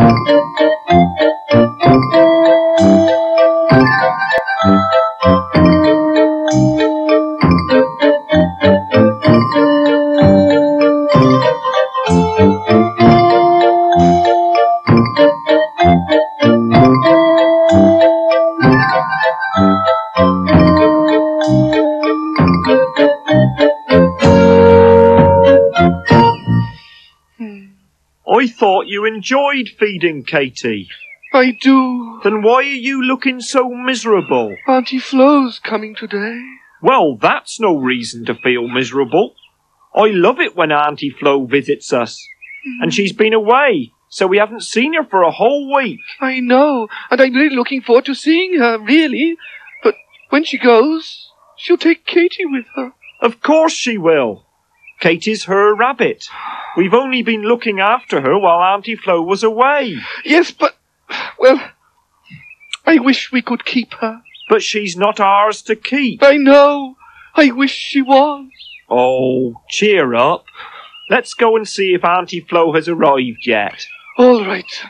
Thank you. I thought you enjoyed feeding Katie. I do. Then why are you looking so miserable? Auntie Flo's coming today. Well, that's no reason to feel miserable. I love it when Auntie Flo visits us. Mm. And she's been away, so we haven't seen her for a whole week. I know, and I'm really looking forward to seeing her, really. But when she goes, she'll take Katie with her. Of course she will. Katie's her rabbit. We've only been looking after her while Auntie Flo was away. Yes, but, well, I wish we could keep her. But she's not ours to keep. I know. I wish she was. Oh, cheer up. Let's go and see if Auntie Flo has arrived yet. All right.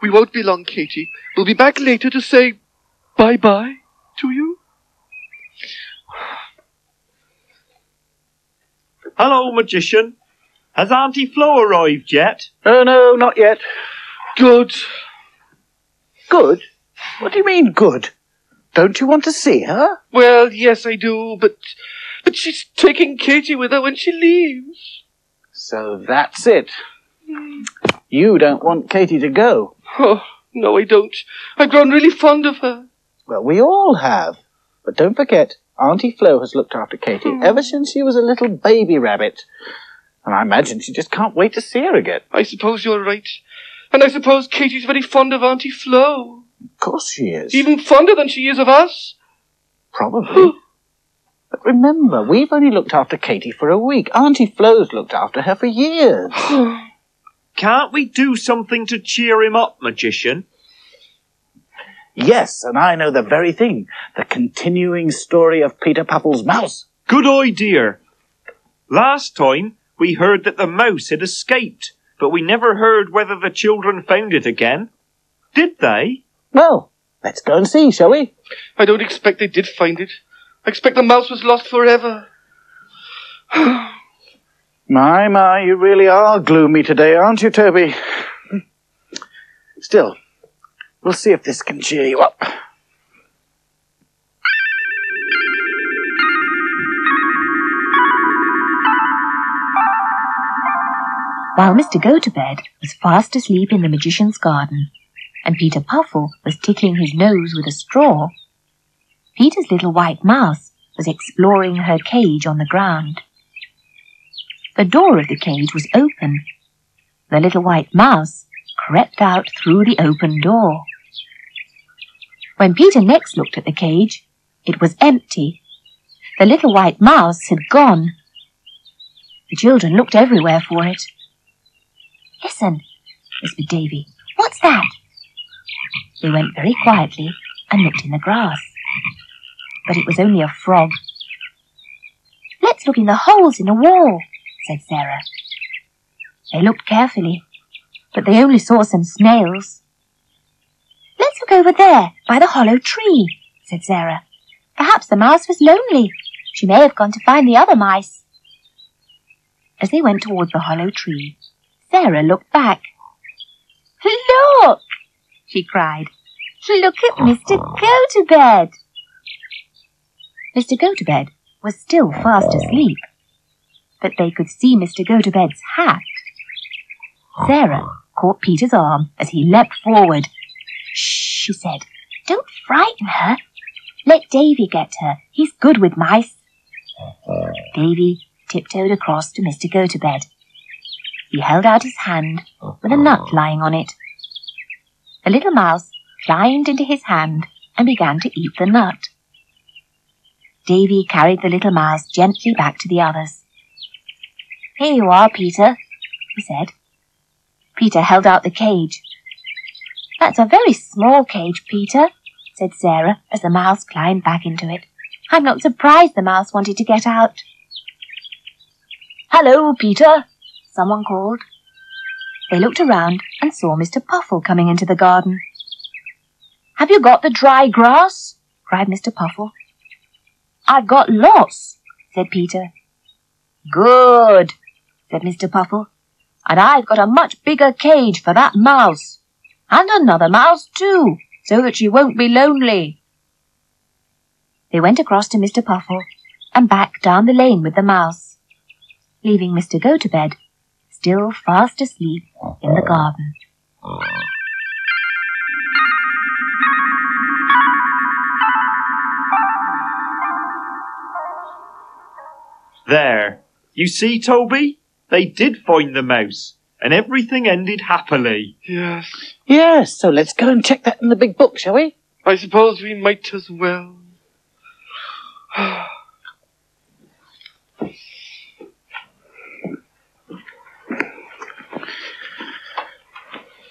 We won't be long, Katie. We'll be back later to say bye-bye to you. Hello, magician. Has Auntie Flo arrived yet? Oh, no, not yet. Good. Good? What do you mean, good? Don't you want to see her? Well, yes, I do, but but she's taking Katie with her when she leaves. So that's it. You don't want Katie to go. Oh, no, I don't. I've grown really fond of her. Well, we all have. But don't forget, Auntie Flo has looked after Katie hmm. ever since she was a little baby rabbit. And I imagine she just can't wait to see her again. I suppose you're right. And I suppose Katie's very fond of Auntie Flo. Of course she is. Even fonder than she is of us. Probably. but remember, we've only looked after Katie for a week. Auntie Flo's looked after her for years. Can't we do something to cheer him up, magician? Yes, and I know the very thing. The continuing story of Peter Puffle's mouse. Good idea. Last time we heard that the mouse had escaped, but we never heard whether the children found it again. Did they? Well, let's go and see, shall we? I don't expect they did find it. I expect the mouse was lost forever. My, my, you really are gloomy today, aren't you, Toby? Still, we'll see if this can cheer you up. While Mr. Gotobed was fast asleep in the magician's garden, and Peter Puffle was tickling his nose with a straw, Peter's little white mouse was exploring her cage on the ground. The door of the cage was open. The little white mouse crept out through the open door. When Peter next looked at the cage, it was empty. The little white mouse had gone. The children looked everywhere for it. Listen, whispered Davy. What's that? They went very quietly and looked in the grass. But it was only a frog. Let's look in the holes in the wall, said Sarah. They looked carefully, but they only saw some snails. Let's look over there, by the hollow tree, said Sarah. Perhaps the mouse was lonely. She may have gone to find the other mice. As they went toward the hollow tree, Sarah looked back. Look! she cried. Look at Mr. Go-to-bed. Mr. Go-to-bed was still fast asleep, but they could see Mr. Go-to-bed's hat. Sarah caught Peter's arm as he leapt forward. She said. Don't frighten her. Let Davy get her. He's good with mice. Uh-huh. Davy tiptoed across to Mr. Go-to-bed. He held out his hand with a nut uh-huh. lying on it. The little mouse climbed into his hand and began to eat the nut. Davy carried the little mouse gently back to the others. Here you are, Peter, he said. Peter held out the cage. That's a very small cage, Peter, said Sarah as the mouse climbed back into it. I'm not surprised the mouse wanted to get out. Hello, Peter, someone called. they looked around and saw Mr. Puffle coming into the garden. Have you got the dry grass? cried Mr. Puffle. I've got lots, said Peter. Good, said Mr. Puffle. And I've got a much bigger cage for that mouse. And another mouse too, so that she won't be lonely. They went across to Mr. Puffle and back down the lane with the mouse, leaving Mr. Gotobed still fast asleep in the garden. There. You see, Toby? They did find the mouse, and everything ended happily. Yes. Yes, so let's go and check that in the big book, shall we? I suppose we might as well.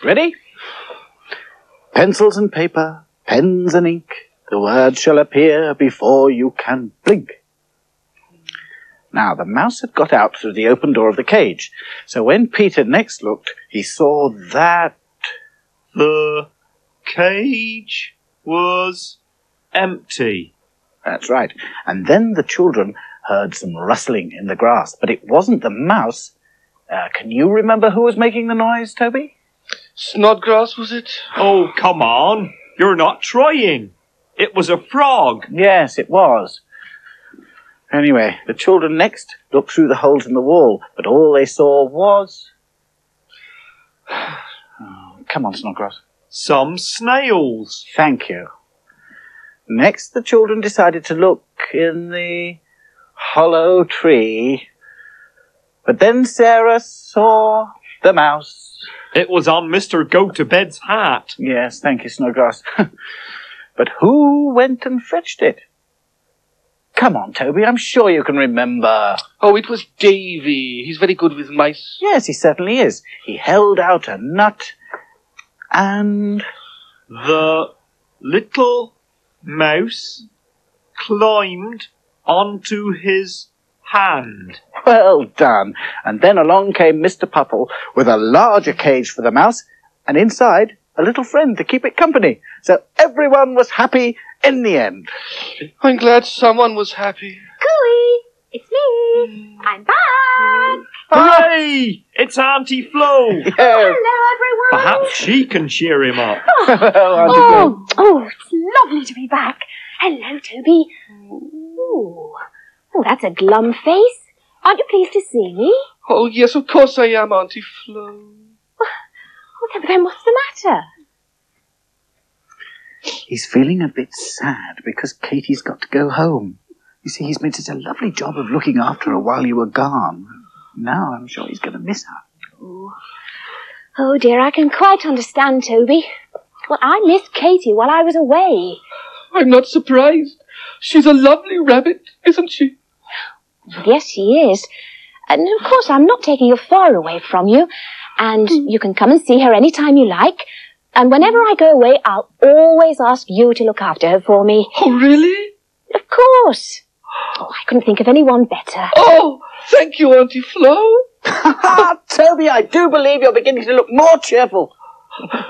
Ready? Pencils and paper, pens and ink, the words shall appear before you can blink. Now, the mouse had got out through the open door of the cage, so when Peter next looked, he saw that. The cage was empty. That's right. And then the children heard some rustling in the grass, but it wasn't the mouse. Uh, can you remember who was making the noise, Toby? Snodgrass, was it? Oh, come on. You're not trying. It was a frog. Yes, it was. Anyway, the children next looked through the holes in the wall, but all they saw was. Oh, come on, Snodgrass. Some snails. Thank you. Next, the children decided to look in the hollow tree. But then Sarah saw the mouse. It was on Mr. Go to Bed's hat. Yes, thank you, Snodgrass. but who went and fetched it? Come on, Toby, I'm sure you can remember. Oh, it was Davy. He's very good with mice. Yes, he certainly is. He held out a nut and. The little mouse climbed onto his hand. Well done. And then along came Mr. Puffle with a larger cage for the mouse, and inside a little friend to keep it company. So everyone was happy in the end. I'm glad someone was happy. Cooey, it's me. Hmm. I'm back. Hooray! It's Auntie Flo. Yes. Hello, everyone. Perhaps she can cheer him up. Oh. Auntie oh. Flo. Oh, oh, it's lovely to be back. Hello, Toby. Ooh, oh, that's a glum face. Aren't you pleased to see me? Oh, yes, of course I am, Auntie Flo. Then- but then what's the matter? He's feeling a bit sad because Katie's got to go home. You see, he's made such a lovely job of looking after her while you were gone. Now I'm sure he's going to miss her. Oh. oh dear, I can quite understand, Toby. Well, I missed Katie while I was away. I'm not surprised. She's a lovely rabbit, isn't she? Yes, she is. And of course, I'm not taking her far away from you. And mm. you can come and see her any time you like. And whenever I go away, I'll always ask you to look after her for me. Oh, really? Of course. Oh, I couldn't think of anyone better. Oh, thank you, Auntie Flo. Toby, I do believe you're beginning to look more cheerful.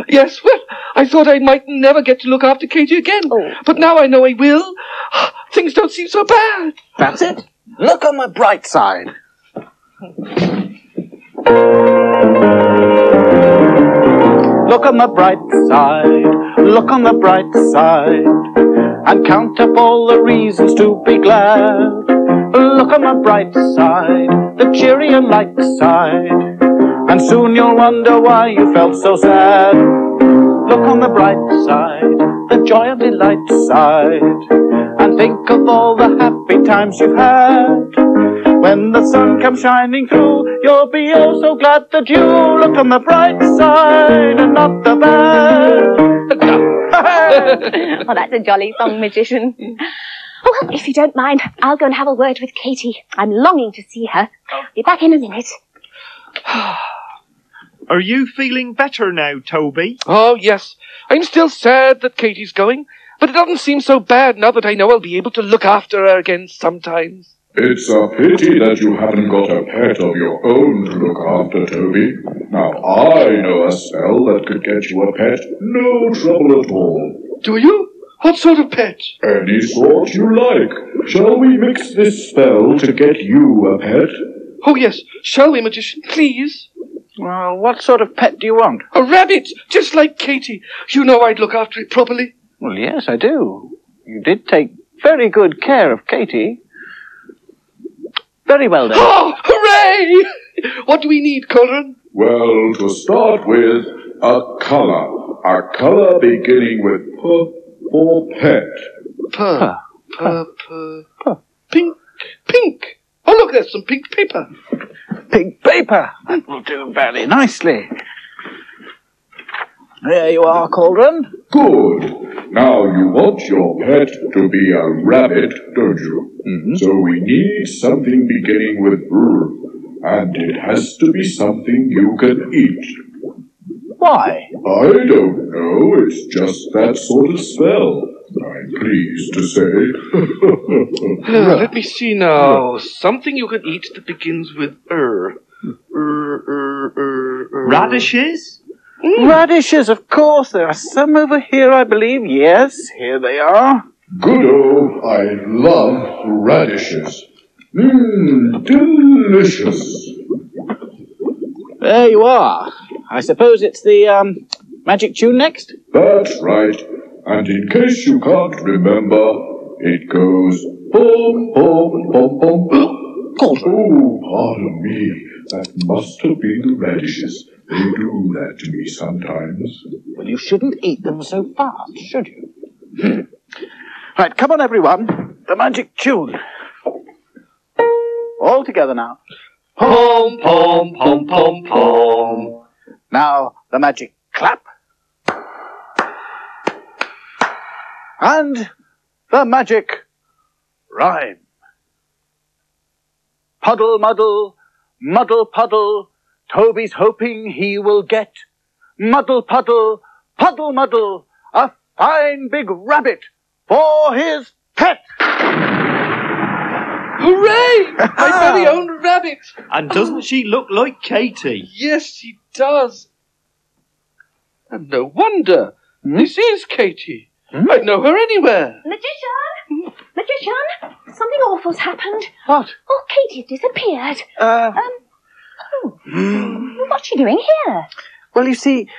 Yes, well, I thought I might never get to look after Katie again. Oh. But now I know I will. Things don't seem so bad. That's it. Look on the bright side. Look on the bright side, look on the bright side, and count up all the reasons to be glad. Look on the bright side, the cheery and light side, and soon you'll wonder why you felt so sad. Look on the bright side, the joy and delight side, and think of all the happy times you've had. When the sun comes shining through, you'll be oh so glad that you look on the bright side and not the bad. oh, that's a jolly song, magician. Oh, well, if you don't mind, I'll go and have a word with Katie. I'm longing to see her. Oh. Be back in a minute. Are you feeling better now, Toby? Oh, yes. I'm still sad that Katie's going, but it doesn't seem so bad now that I know I'll be able to look after her again sometimes. It's a pity that you haven't got a pet of your own to look after, Toby. Now, I know a spell that could get you a pet, no trouble at all. Do you? What sort of pet? Any sort you like. Shall we mix this spell to get you a pet? Oh, yes. Shall we, magician? Please. Well, what sort of pet do you want? A rabbit, just like Katie. You know I'd look after it properly. Well, yes, I do. You did take very good care of Katie. Very well done. Oh, hooray! What do we need, Cauldron? Well, to start with, a color. A color beginning with P for pet. Purr. Purr, purr, purr. Pink, pink. Oh, look, there's some pink paper. Pink paper. That will do very nicely. There you are, Cauldron. Good. Now you want your pet to be a rabbit, don't you? Mhm. So we need something beginning with R. And it has to be something you can eat. Why? I don't know, it's just that sort of spell. I'm pleased to say. Uh, let me see now. Something you can eat that begins with er. Er, er, er, er. Radishes? Radishes, of course. There are some over here, I believe. Yes, here they are. Good old I love radishes. Mmm, delicious. There you are. I suppose it's the um, magic tune next. That's right. And in case you can't remember, it goes boom, boom, boom, boom. Oh, pardon me. That must have been the radishes. They do that to me sometimes. Well, you shouldn't eat them so fast, should you? right, come on, everyone. The magic tune. All together now. Pom, pom, pom, pom, pom. Now, the magic clap. And the magic rhyme. Puddle, muddle, muddle, puddle. Toby's hoping he will get. Muddle, puddle, puddle, muddle. A fine big rabbit for his pet. Hooray! My very own rabbit. And doesn't she look like Katie? Yes, she does. And no wonder. This is Katie. I'd know her anywhere. Magician! Magician! Something awful's happened. What? Oh, Katie has disappeared. Uh, Um, oh. what's she doing here? well, you see,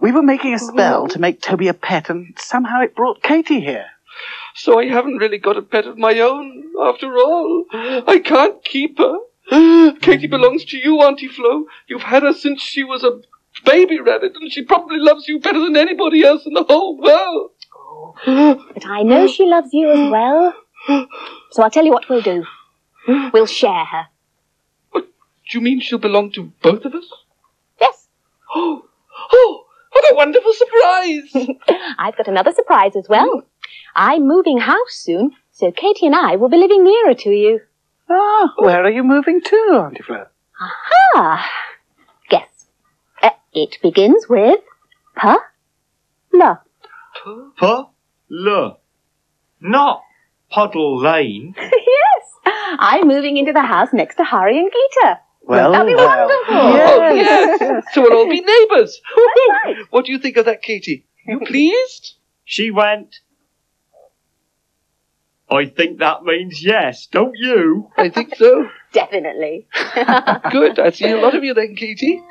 we were making a spell to make Toby a pet, and somehow it brought Katie here. So I haven't really got a pet of my own, after all. I can't keep her. Katie mm. belongs to you, Auntie Flo. You've had her since she was a baby rabbit, and she probably loves you better than anybody else in the whole world. But I know she loves you as well. So I'll tell you what we'll do. We'll share her. Do you mean she'll belong to both of us? Yes. Oh, oh, what a wonderful surprise! I've got another surprise as well. I'm moving house soon, so Katie and I will be living nearer to you. Ah, where are you moving to, Auntie Flo? Ah, guess. Uh, it begins with pa, la. Puh? Look. Not Puddle Lane. yes, I'm moving into the house next to Harry and Gita. Well, Won't that be well. wonderful? Oh, yes. So we'll all be neighbours. right. What do you think of that, Katie? You pleased? She went. I think that means yes, don't you? I think so. Definitely. Good. I see a lot of you then, Katie.